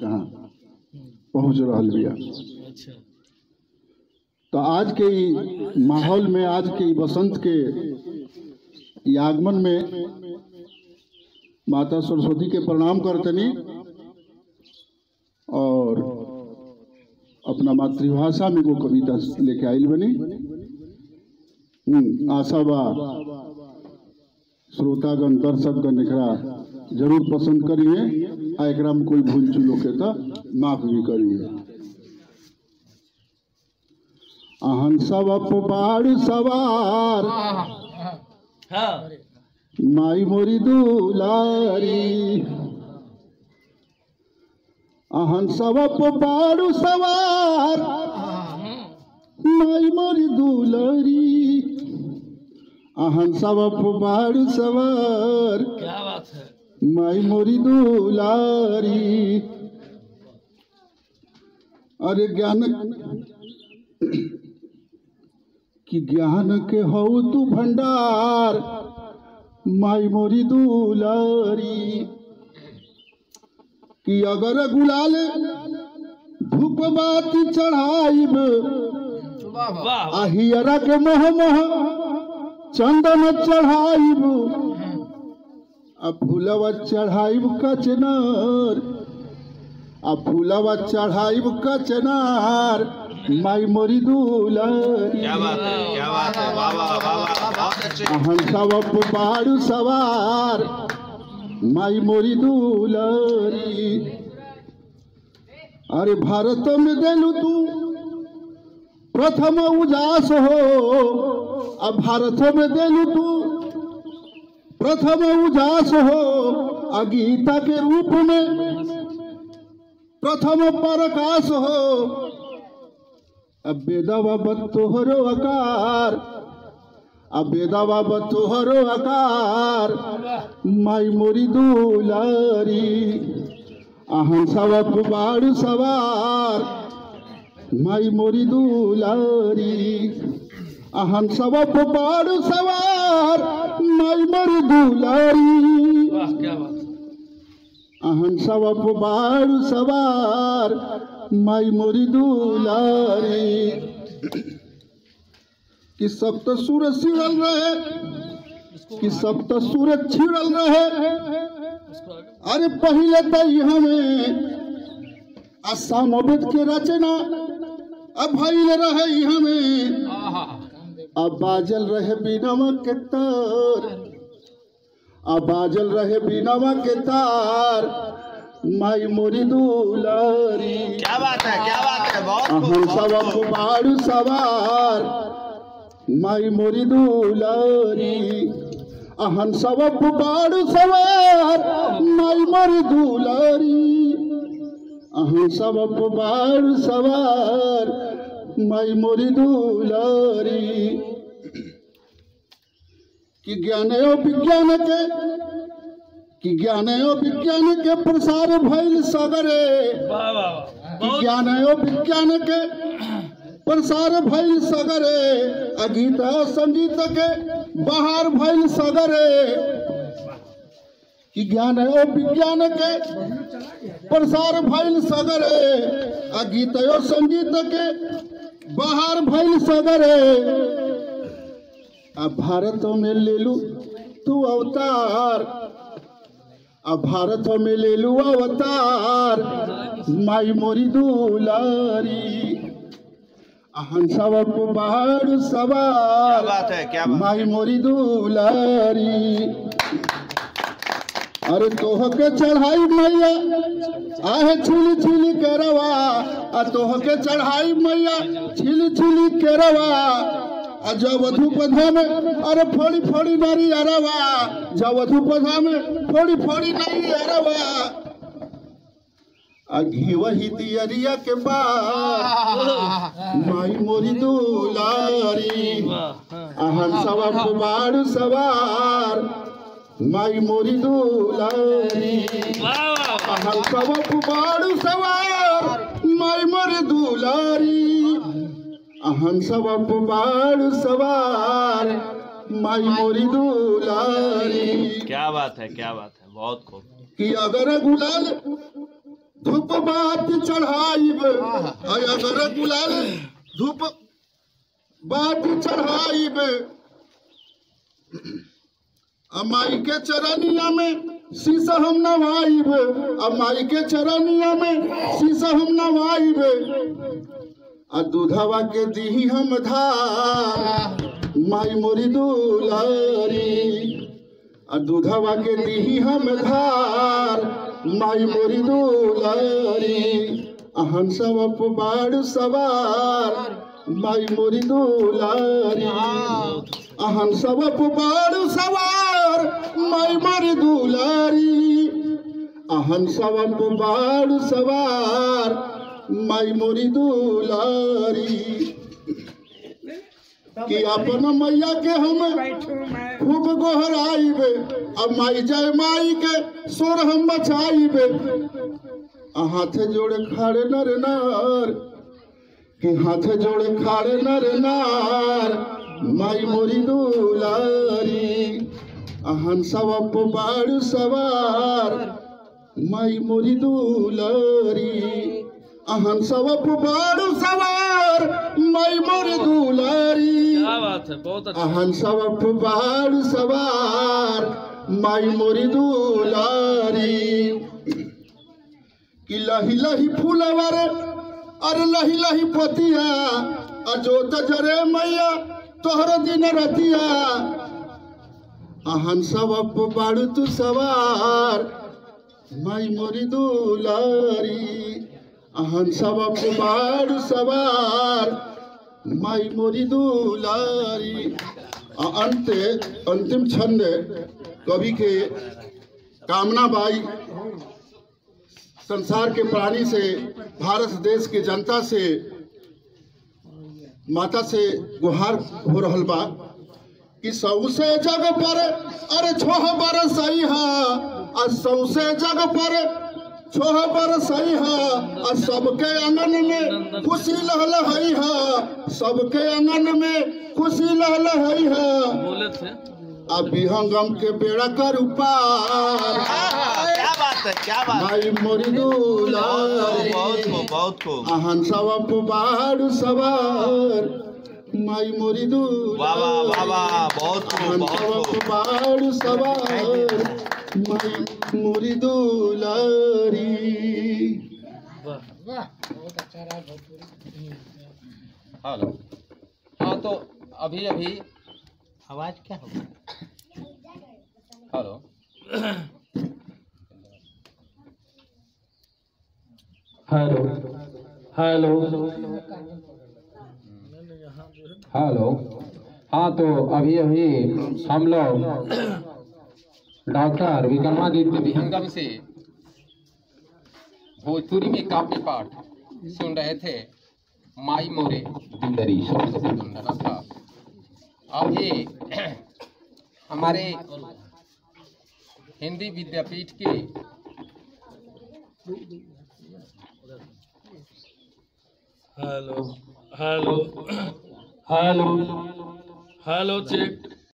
कहाँ? पहुँच रहा बिया। अच्छा। तो आज के माहौल में आज के बसंत के आगमन में माता सरस्वती के प्रणाम करतनी और अपना मातृभाषा में वो कविता लेके आयल बनी। हम्म, आशा बा श्रोतागण दर्शकगण एकरा ज़रूर पसंद करिए। आ एकरा में कोई भूल चूल होके तो माफ़ भी करिए। अहन सब सवार। हाँ। माई मोरी दुलारी। अहन सब बाड़ सवार। माई मोरी दुलारी। अहन सब बाड़ सवार। क्या बात है? माई मोरी दुलारी। अरे ज्ञान कि ज्ञान के हो तू भंडार माई मोरी दुलारी। कि अगर गुलाल धूप बाती चढ़ाइब वाह। अहियरा के मोह मोह चंदन चढ़ाइब। आ फूलवा चढ़ाइब कचनार आ फूलवा चढ़ाइब कचनार माई मोरी दुलारी क्या बात है क्या बात है वाह वाह वाह वाह अच्छे। हंसवप बाड़ू सवार माई मोरी दुलारी अरे भारत में देलू तू प्रथम उजास हो अब भारत में देलू तू प्रथम उजास हो आ गीता के रूप में। प्रथम प्रकाश हो। अब तोहरो आकार अब बेदवा आकार माई मोरी दुलारी। अहन सवप बाड़ सवार। माई मोरी दुलारी। अहन सवप बाड़ सवार। माई मोरी दुलारी वाह क्या बात अहन सवप बाड़ सवार माई मोरी दुलारी कि सब तो सूरज छिड़ल रहे कि सप्त सूरज छिड़ल रहे। अरे पहले तो हमें असम के रचना अब भइल रहे हमें आहा अब बाजल रहे बिनवा के तार। अब बाजल रहे बिनवा के तार। माई मोरी दुलारी। क्या बात है क्या बात है बहुत बहुत सब। बाड़ू सवार। माई मोरी दुलारी। अहन सब बाड़ू सवार। माई मोरी दुलारी। अहन सब बाड़ू सवार। माई मोरी दुलारी। कि ज्ञान विज्ञान के कि ज्ञान विज्ञान के प्रसार भइल सगरे। कि ज्ञान विज्ञान के प्रसार भइल सगरे। आ गीत और संगीत के बाहर भइल सगरे। कि ज्ञान विज्ञान के प्रसार भइल सगरे। आ गीत और संगीत के बाहर भइल सगरे। आ भारत में ले लू तू अवतार। अब भारत में ले लू अवतार। माई मोरी दुलारी। बाहर क्या सवार बात है क्या बात माई मोरी दुलारी। अरे तोह के चढ़ाई मैया आहे छिली छिली के रवा आ तोह के चढ़ाई मैया छिली छिली के रवा आ जब धूप धामे अरे फोड़ी फोड़ी नारी अरवा। जब धूप धामे फोड़ी फोड़ी नारी अरवा। आ घी वही दियरिया के बाद माई मोरी दुलारी। अहन सवा बाड़ सवार अहन सवा बाड़ सवार माई मोरी दुलारी। अहन सवा बाड़ सवार माई मोरी दुलारी। क्या बात है क्या बात है बहुत खूब। कि अगर गुलाल धूप बात चढ़ाइब अय अगर गुलाल धूप बात चढ़ाइब अमाई के चरनिया में शीशा हम नवाइब। अमाई के चरनिया में शीशा हम नवाइब। आ दूधवा के दीही हम धार, माई मोरी दुलारी। आ दूधवा के दीही हम धार, माई मोरी दुलारी। अहन सब बाड़ सवार, माई मोरी दुलारी। अहन सब बाड़ सवार। अहन सब बाड़ सवार, माई मोरी दुलारी। कि अपन मैया के हम खूब गोहराइबे, अब माई जय माई के सोर हम बचाइबे आ हाथे जोड़े खाड़े नर नार, कि हाथे जोड़े खाड़े नर नार, माई मोरी दुलारी। अहन सब बाड़ सवार माई मोरी दुलारी अहन सब बाड़ सवार माई मोरी दुलारी। क्या बात है बहुत अच्छा। अहन सब बाड़ सवार माई मोरी दुलारी। कि लही लही फूलवर अरे लही लही पतिया अजोत जरे मैया तोहर दिन रतिया। अहन सब बाड़ू तू सवार माई मोरी दुलारी, अहन सब बाड़ू सवार। माई मोरी दुलारी अंत अंतिम छंद कवि के कामना बाई। संसार के प्राणी से, भारत देश के जनता से, माता से गुहार हो रहा बा कि सौसे जग पर अरे छोह बर सही हा आ सौसे जग पर छोह बर सही हा आ सबके आँगन में खुशी लहल हई हा सबके आँगन में खुशी लहल हई हा। आ बिहंगम के बेड़ा कर पार क्या बात है क्या बात है। मोरी बहुत बहुत सवार। माई मोरी वाह वाह वाह दुलारी वाह बहुत बहुत सवार। मोरी दुलारी। वाह हेलो। हाँ तो अभी अभी आवाज़ क्या होगा हेलो। हेलो। हेलो। हेलो। हाँ तो अभी अभी हम लोग डॉक्टर विक्रमादित्य विहंगम से भोजपुरी में काव्य पाठ सुन रहे थे माई मोरे। सुन रहा था अभी हमारे हिंदी विद्यापीठ के hello hello hello hello check.